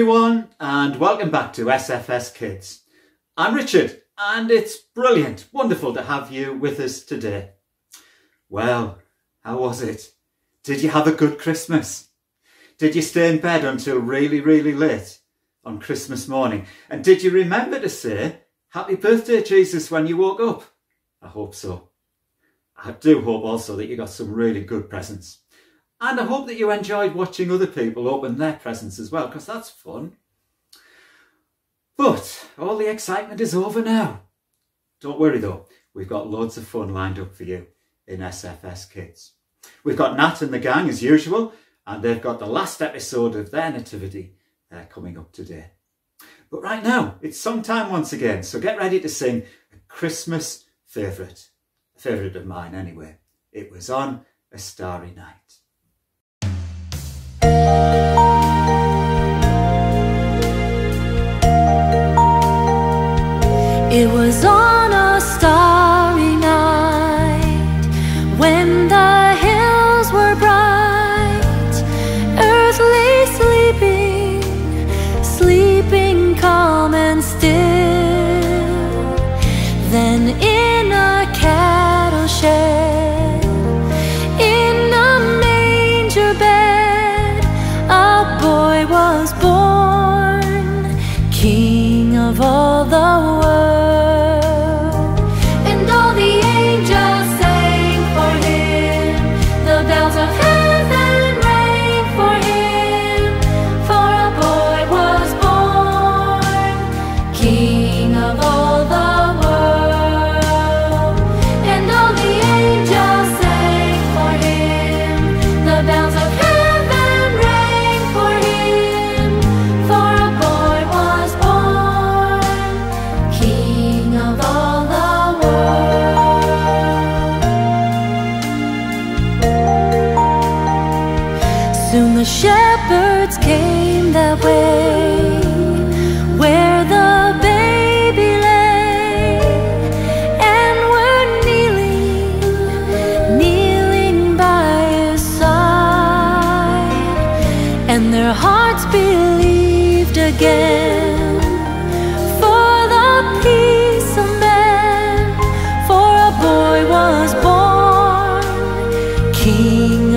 Everyone and welcome back to SFS Kids. I'm Richard and it's brilliant, wonderful to have you with us today. Well, how was it? Did you have a good Christmas? Did you stay in bed until really, really late on Christmas morning? And did you remember to say, Happy birthday, Jesus, when you woke up? I hope so. I do hope also that you got some really good presents. And I hope that you enjoyed watching other people open their presents as well, because that's fun. But all the excitement is over now. Don't worry though, we've got loads of fun lined up for you in SFS Kids. We've got Nat and the gang as usual, and they've got the last episode of their nativity uh, coming up today. But right now, it's songtime once again, so get ready to sing a Christmas favourite. A favourite of mine anyway. It was on a starry night. It was on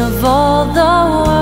of all the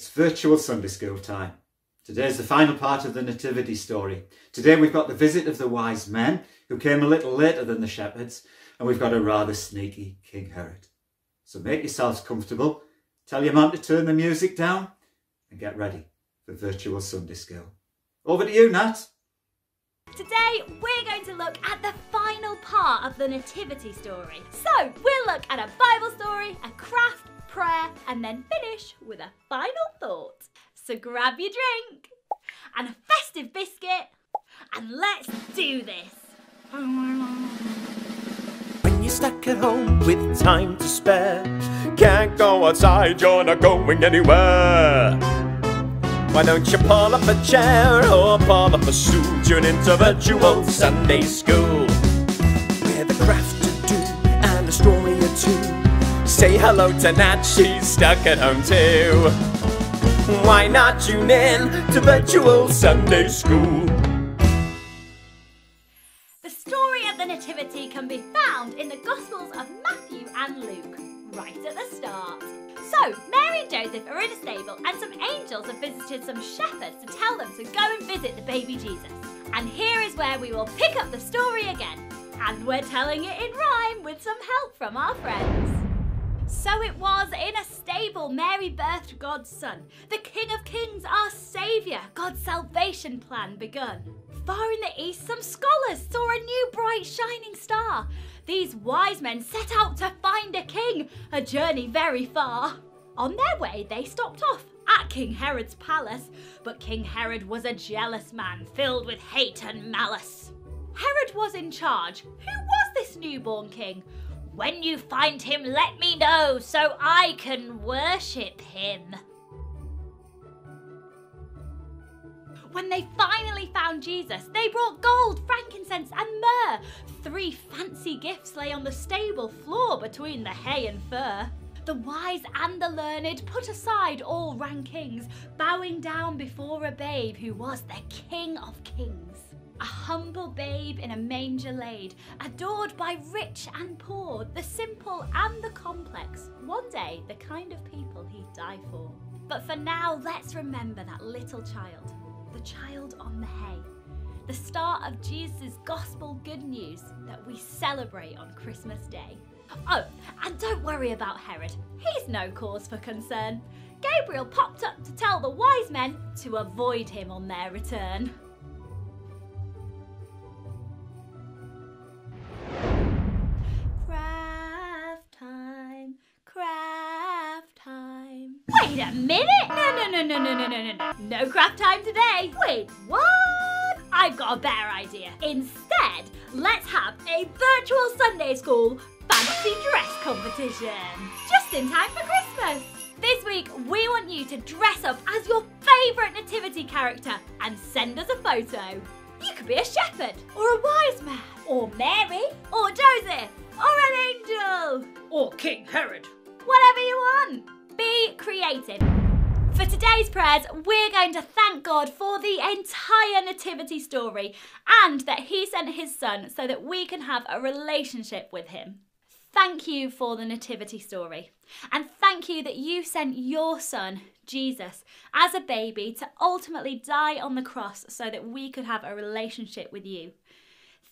it's virtual Sunday school time. Today's the final part of the Nativity story. Today we've got the visit of the wise men who came a little later than the shepherds, and we've got a rather sneaky King Herod. So make yourselves comfortable, tell your mum to turn the music down, and get ready for virtual Sunday school. Over to you, Nat. Today, we're going to look at the final part of the Nativity story. So, we'll look at a Bible story, a craft, prayer, and then finish with a final thought. So, grab your drink and a festive biscuit, and let's do this. When you're stuck at home with time to spare, Can't go outside, you're not going anywhere. Why don't you pull up a chair or pull up a stool? Tune into virtual Sunday school. With a craft to do and a story or two. Say hello to Nat, she's stuck at home too. Why not tune in to virtual Sunday school? The story of the Nativity can be found in the Gospels of Matthew and Luke, right at the start. So, Mary and Joseph are in a stable, and some angels have visited some shepherds to tell them to go and visit the baby Jesus. And here is where we will pick up the story again. And we're telling it in rhyme with some help from our friends. So it was in a stable Mary birthed God's Son, the King of Kings, our Saviour, God's salvation plan begun. Far in the east, some scholars saw a new bright shining star. These wise men set out to find a king, a journey very far. On their way, they stopped off at King Herod's palace, but King Herod was a jealous man filled with hate and malice. Herod was in charge. Who was this newborn king? When you find him, let me know so I can worship him. When they finally found Jesus, they brought gold, frankincense, and myrrh. Three fancy gifts lay on the stable floor between the hay and fur. The wise and the learned put aside all rankings, bowing down before a babe who was the King of Kings. A humble babe in a manger laid, adored by rich and poor, the simple and the complex. One day, the kind of people he'd die for. But for now, let's remember that little child, the child on the hay, the start of Jesus' gospel good news that we celebrate on Christmas Day. Oh, and don't worry about Herod, he's no cause for concern. Gabriel popped up to tell the wise men to avoid him on their return. No, no, no, no, craft time today. Wait, what? I've got a better idea. Instead, let's have a virtual Sunday school fancy dress competition. Just in time for Christmas. This week, we want you to dress up as your favourite nativity character and send us a photo. You could be a shepherd, or a wise man, or Mary, or Joseph, or an angel, or King Herod. Whatever you want. Be creative. For today's prayers, we're going to thank God for the entire nativity story and that He sent His Son so that we can have a relationship with Him. Thank you for the nativity story. And thank you that you sent your son, Jesus, as a baby to ultimately die on the cross so that we could have a relationship with you.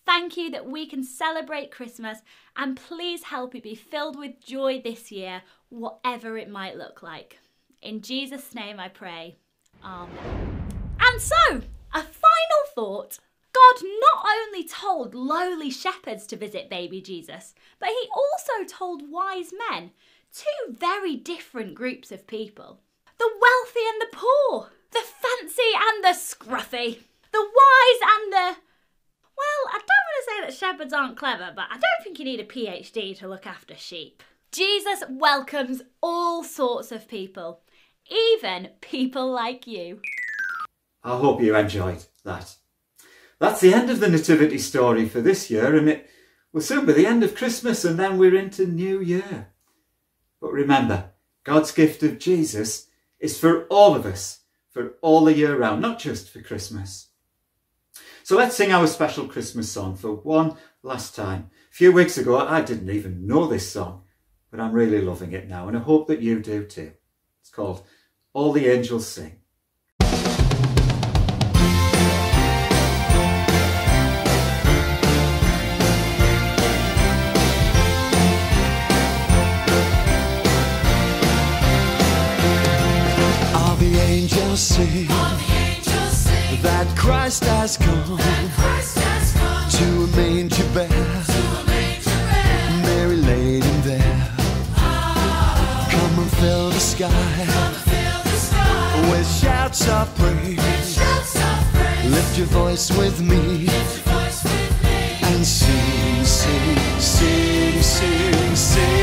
Thank you that we can celebrate Christmas and please help it be filled with joy this year, whatever it might look like. In Jesus' name I pray. Amen. And so, a final thought. God not only told lowly shepherds to visit baby Jesus, but he also told wise men, two very different groups of people. The wealthy and the poor, the fancy and the scruffy, the wise and the. Well, I don't want to say that shepherds aren't clever, but I don't think you need a PhD to look after sheep. Jesus welcomes all sorts of people, even people like you. I hope you enjoyed that. That's the end of the Nativity story for this year, and it will soon be the end of Christmas, and then we're into New Year. But remember, God's gift of Jesus is for all of us, for all the year round, not just for Christmas. So let's sing our special Christmas song for one last time. A few weeks ago, I didn't even know this song, but I'm really loving it now, and I hope that you do too. It's called All the Angels Sing. All the angels sing. That Christ has come. To a manger bare. Mary laid him there. Ah. Come and fill the sky. with of praise. Lift your voice with me and sing, sing, sing, sing, sing.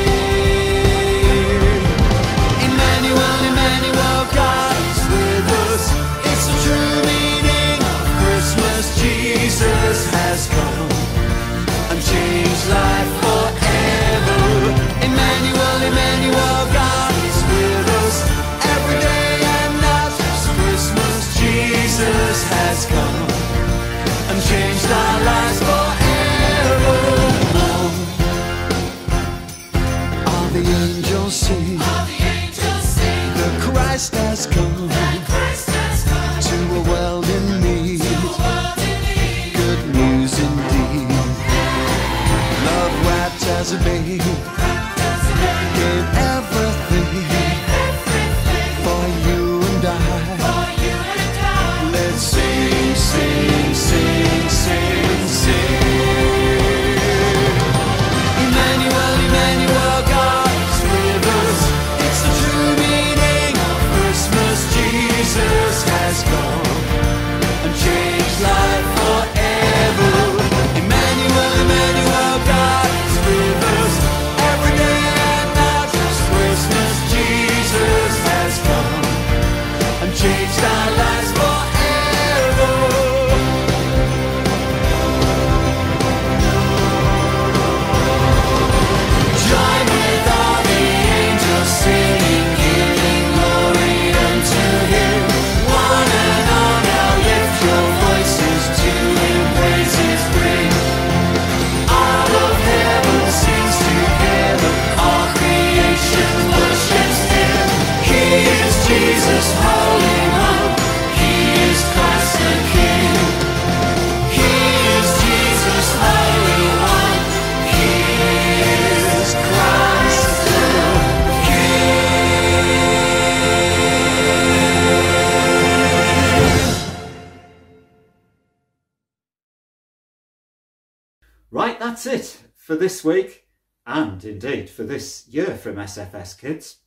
Right, that's it for this week and indeed for this year from SFS Kids.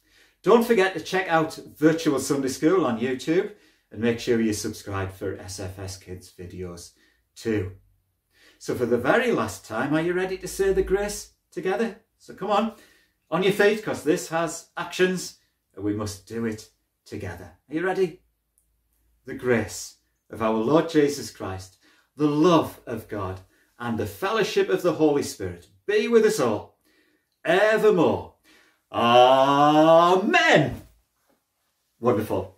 Don't forget to check out Virtual Sunday School on YouTube and make sure you subscribe for SFS Kids videos too. So for the very last time, are you ready to say the grace together? So come on, on your feet because this has actions and we must do it together. Are you ready? The grace of our Lord Jesus Christ, the love of God, and the fellowship of the Holy Spirit be with us all evermore. Amen. Wonderful.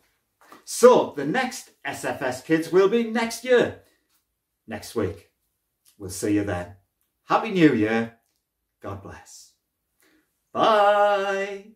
So the next SFS Kids will be next year, next week. We'll see you then. Happy New Year. God bless. Bye.